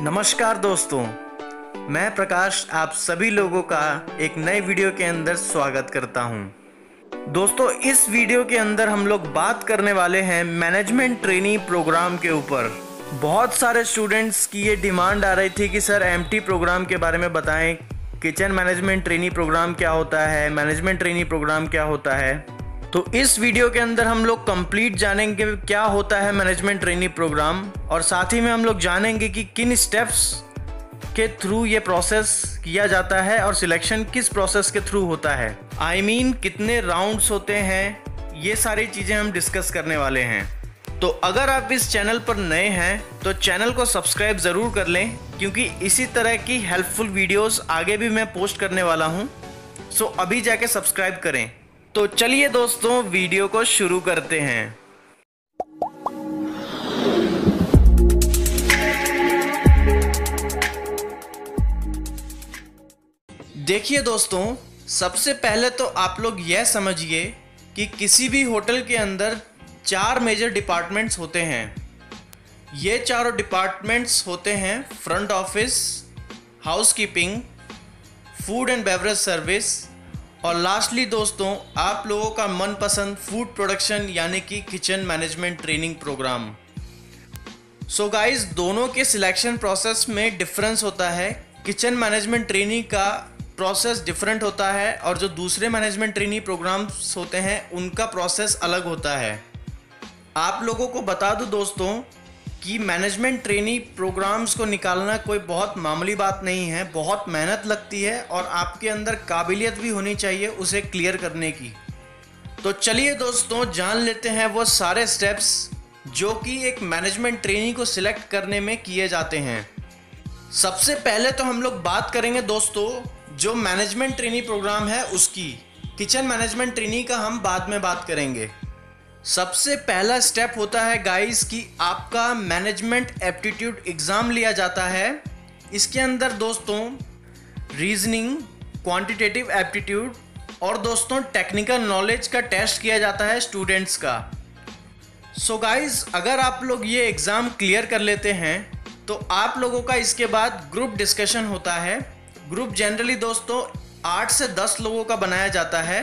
नमस्कार दोस्तों, मैं प्रकाश आप सभी लोगों का एक नए वीडियो के अंदर स्वागत करता हूँ। दोस्तों, इस वीडियो के अंदर हम लोग बात करने वाले हैं मैनेजमेंट ट्रेनिंग प्रोग्राम के ऊपर बहुत सारे स्टूडेंट्स की ये डिमांड आ रही थी कि सर एमटी प्रोग्राम के बारे में बताएँ, किचन मैनेजमेंट ट्रेनिंग प्रोग्राम क्या होता है, मैनेजमेंट ट्रेनिंग प्रोग्राम क्या होता है तो इस वीडियो के अंदर हम लोग कंप्लीट जानेंगे क्या होता है मैनेजमेंट ट्रेनिंग प्रोग्राम और साथ ही में हम लोग जानेंगे कि किन स्टेप्स के थ्रू ये प्रोसेस किया जाता है और सिलेक्शन किस प्रोसेस के थ्रू होता है। आई I मीन mean, कितने राउंड्स होते हैं ये सारी चीज़ें हम डिस्कस करने वाले हैं। तो अगर आप इस चैनल पर नए हैं तो चैनल को सब्सक्राइब ज़रूर कर लें क्योंकि इसी तरह की हेल्पफुल वीडियोस आगे भी मैं पोस्ट करने वाला हूँ। सो अभी जाके सब्सक्राइब करें। तो चलिए दोस्तों, वीडियो को शुरू करते हैं। देखिए दोस्तों, सबसे पहले तो आप लोग यह समझिए कि किसी भी होटल के अंदर चार मेजर डिपार्टमेंट्स होते हैं। ये चारों डिपार्टमेंट्स होते हैं front office, housekeeping, food and beverage service और लास्टली दोस्तों, आप लोगों का मनपसंद फ़ूड प्रोडक्शन यानी कि kitchen management training programme so so guys दोनों के सिलेक्शन प्रोसेस में डिफरेंस होता है। किचन मैनेजमेंट ट्रेनिंग का प्रोसेस डिफरेंट होता है और जो दूसरे मैनेजमेंट ट्रेनिंग प्रोग्राम्स होते हैं, उनका प्रोसेस अलग होता है। आप लोगों को बता दूँ दोस्तों कि मैनेजमेंट ट्रेनिंग प्रोग्राम्स को निकालना कोई बहुत मामूली बात नहीं है, बहुत मेहनत लगती है और आपके अंदर काबिलियत भी होनी चाहिए उसे क्लियर करने की। तो चलिए दोस्तों, जान लेते हैं वो सारे स्टेप्स जो कि एक मैनेजमेंट ट्रेनिंग को सिलेक्ट करने में किए जाते हैं। सबसे पहले तो हम लोग बात करेंगे दोस्तों, जो मैनेजमेंट ट्रेनिंग प्रोग्राम है उसकी। किचन मैनेजमेंट ट्रेनिंग का हम बाद में बात करेंगे। सबसे पहला स्टेप होता है गाइस कि आपका मैनेजमेंट एप्टीट्यूड एग्ज़ाम लिया जाता है। इसके अंदर दोस्तों रीजनिंग क्वांटिटेटिव एप्टीट्यूड और दोस्तों टेक्निकल नॉलेज का टेस्ट किया जाता है स्टूडेंट्स का। सो so गाइस अगर आप लोग ये एग्ज़ाम क्लियर कर लेते हैं तो आप लोगों का इसके बाद ग्रुप डिस्कशन होता है। ग्रुप जनरली दोस्तों, आठ से दस लोगों का बनाया जाता है।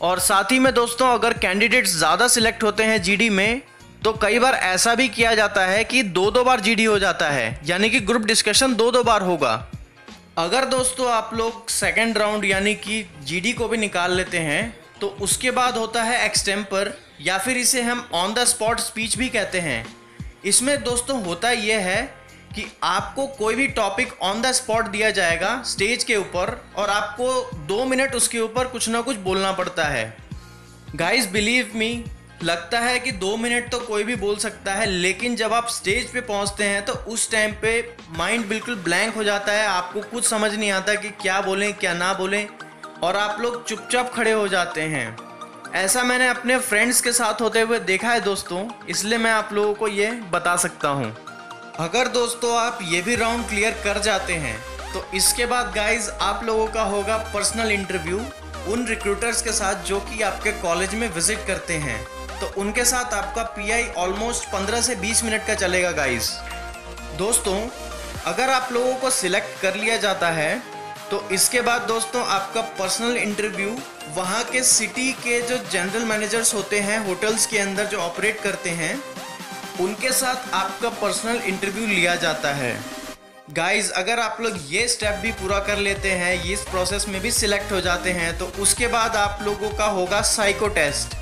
और साथ ही में दोस्तों, अगर कैंडिडेट्स ज़्यादा सिलेक्ट होते हैं जीडी में तो कई बार ऐसा भी किया जाता है कि दो दो बार जीडी हो जाता है। यानी कि ग्रुप डिस्कशन दो दो बार होगा। अगर दोस्तों, आप लोग सेकेंड राउंड यानी कि जीडी को भी निकाल लेते हैं तो उसके बाद होता है एक्सटेम्पर या फिर इसे हम ऑन द स्पॉट स्पीच भी कहते हैं। इसमें दोस्तों होता यह है कि आपको कोई भी टॉपिक ऑन द स्पॉट दिया जाएगा स्टेज के ऊपर और आपको दो मिनट उसके ऊपर कुछ ना कुछ बोलना पड़ता है। गाइस बिलीव मी लगता है कि दो मिनट तो कोई भी बोल सकता है, लेकिन जब आप स्टेज पे पहुँचते हैं तो उस टाइम पे माइंड बिल्कुल ब्लैंक हो जाता है, आपको कुछ समझ नहीं आता कि क्या बोलें, क्या ना बोलें, और आप लोग चुपचाप खड़े हो जाते हैं। ऐसा मैंने अपने फ्रेंड्स के साथ होते हुए देखा है दोस्तों, इसलिए मैं आप लोगों को ये बता सकता हूँ। अगर दोस्तों आप ये भी राउंड क्लियर कर जाते हैं तो इसके बाद गाइज़ आप लोगों का होगा पर्सनल इंटरव्यू उन रिक्रूटर्स के साथ जो कि आपके कॉलेज में विज़िट करते हैं। तो उनके साथ आपका पीआई ऑलमोस्ट 15 से 20 मिनट का चलेगा गाइज़ दोस्तों, अगर आप लोगों को सिलेक्ट कर लिया जाता है तो इसके बाद दोस्तों आपका पर्सनल इंटरव्यू वहाँ के सिटी के जो जनरल मैनेजर्स होते हैं होटल्स के अंदर जो ऑपरेट करते हैं उनके साथ आपका पर्सनल इंटरव्यू लिया जाता है। गाइज़ अगर आप लोग ये स्टेप भी पूरा कर लेते हैं, इस प्रोसेस में भी सिलेक्ट हो जाते हैं तो उसके बाद आप लोगों का होगा साइको टेस्ट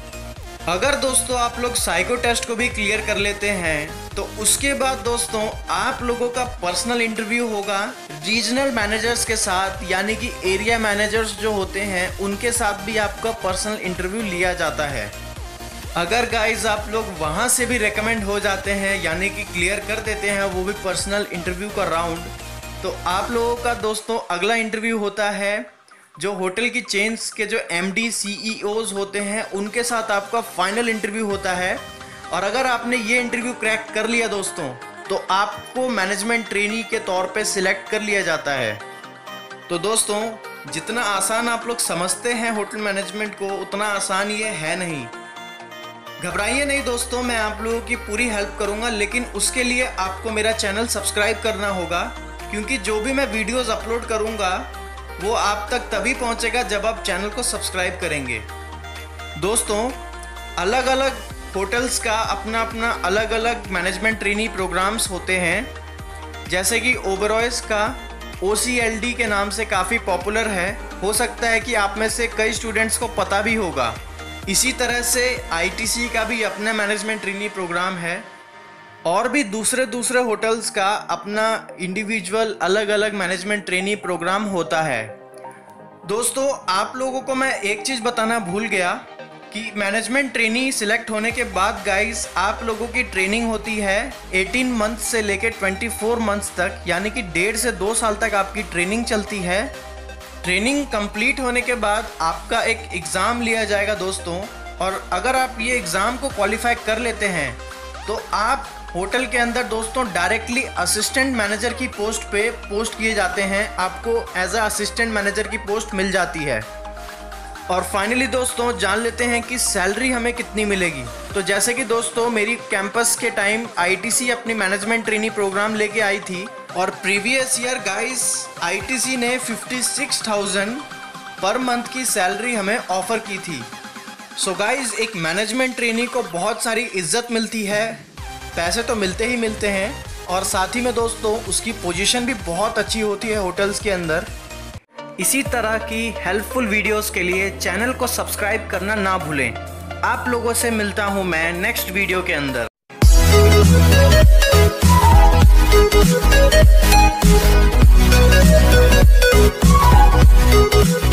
अगर दोस्तों आप लोग साइको टेस्ट को भी क्लियर कर लेते हैं तो उसके बाद दोस्तों आप लोगों का पर्सनल इंटरव्यू होगा रीजनल मैनेजर्स के साथ, यानी कि एरिया मैनेजर्स जो होते हैं, उनके साथ भी आपका पर्सनल इंटरव्यू लिया जाता है। अगर गाइज़ आप लोग वहाँ से भी रिकमेंड हो जाते हैं, यानी कि क्लियर कर देते हैं वो भी पर्सनल इंटरव्यू का राउंड तो आप लोगों का दोस्तों अगला इंटरव्यू होता है जो होटल की चेन्स के जो एम डी होते हैं, उनके साथ आपका फाइनल इंटरव्यू होता है। और अगर आपने ये इंटरव्यू क्रैक कर लिया दोस्तों तो आपको मैनेजमेंट ट्रेनी के तौर पे सिलेक्ट कर लिया जाता है। तो दोस्तों, जितना आसान आप लोग समझते हैं होटल मैनेजमेंट को, उतना आसान ये है नहीं। घबराइए नहीं दोस्तों, मैं आप लोगों की पूरी हेल्प करूँगा, लेकिन उसके लिए आपको मेरा चैनल सब्सक्राइब करना होगा, क्योंकि जो भी मैं वीडियोस अपलोड करूँगा, वो आप तक तभी पहुंचेगा जब आप चैनल को सब्सक्राइब करेंगे। दोस्तों अलग अलग होटल्स का अपना अपना अलग अलग मैनेजमेंट ट्रेनिंग प्रोग्राम्स होते हैं, जैसे कि ओबरॉयस का ओसीएलडी के नाम से काफ़ी पॉपुलर है। हो सकता है कि आप में से कई स्टूडेंट्स को पता भी होगा। इसी तरह से आईटीसी का भी अपना मैनेजमेंट ट्रेनिंग प्रोग्राम है। और भी दूसरे दूसरे होटल्स का अपना इंडिविजुअल अलग अलग मैनेजमेंट ट्रेनिंग प्रोग्राम होता है। दोस्तों, आप लोगों को मैं एक चीज़ बताना भूल गया कि मैनेजमेंट ट्रेनिंग सिलेक्ट होने के बाद गाइस आप लोगों की ट्रेनिंग होती है 18 मंथ से लेकर 24 मंथ्स तक, यानी कि डेढ़ से दो साल तक आपकी ट्रेनिंग चलती है। ट्रेनिंग कंप्लीट होने के बाद आपका एक एग्ज़ाम लिया जाएगा दोस्तों, और अगर आप ये एग्ज़ाम को क्वालिफाई कर लेते हैं तो आप होटल के अंदर दोस्तों डायरेक्टली असिस्टेंट मैनेजर की पोस्ट पे पोस्ट किए जाते हैं। आपको एज अ असिस्टेंट मैनेजर की पोस्ट मिल जाती है। और फाइनली दोस्तों, जान लेते हैं कि सैलरी हमें कितनी मिलेगी। तो जैसे कि दोस्तों, मेरी कैंपस के टाइम आईटीसी अपनी मैनेजमेंट ट्रेनिंग प्रोग्राम लेके आई थी। और प्रीवियस ईयर गाइस आईटीसी ने 56,000 पर मंथ की सैलरी हमें ऑफ़र की थी। सो so गाइस एक मैनेजमेंट ट्रेनिंग को बहुत सारी इज़्ज़त मिलती है। पैसे तो मिलते ही मिलते हैं और साथ ही में दोस्तों उसकी पोजीशन भी बहुत अच्छी होती है होटल्स के अंदर। इसी तरह की हेल्पफुल वीडियोस के लिए चैनल को सब्सक्राइब करना ना भूलें। आप लोगों से मिलता हूँ मैं नेक्स्ट वीडियो के अंदर। We'll oh, oh, oh